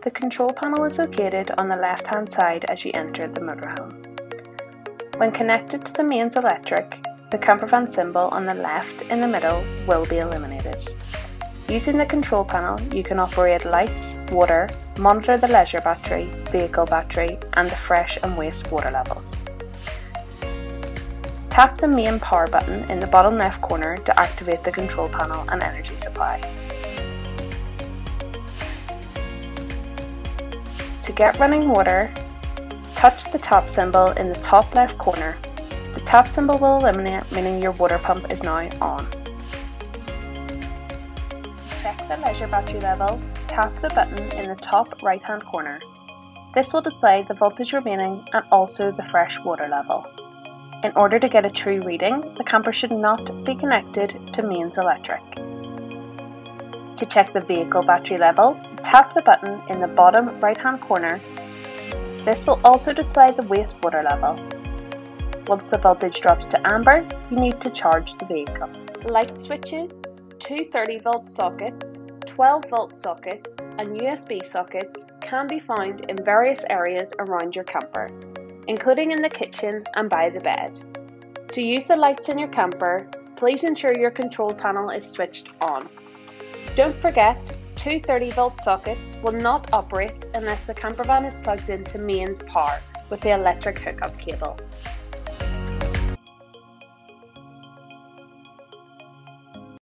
The control panel is located on the left hand side as you enter the motorhome. When connected to the mains electric, the campervan symbol on the left in the middle will be eliminated. Using the control panel, you can operate lights, water, monitor the leisure battery, vehicle battery, and the fresh and waste water levels. Tap the main power button in the bottom left corner to activate the control panel and energy supply. To get running water, touch the tap symbol in the top left corner. The tap symbol will illuminate meaning your water pump is now on. To check the leisure battery level, tap the button in the top right hand corner. This will display the voltage remaining and also the fresh water level. In order to get a true reading, the camper should not be connected to mains electric. To check the vehicle battery level, tap the button in the bottom right hand corner. This will also display the wastewater level. Once the voltage drops to amber, you need to charge the vehicle. Light switches, two 30 volt sockets, 12 volt sockets and USB sockets can be found in various areas around your camper including in the kitchen and by the bed. To use the lights in your camper, please ensure your control panel is switched on. Don't forget, two 30 volt sockets will not operate unless the campervan is plugged into mains power with the electric hookup cable.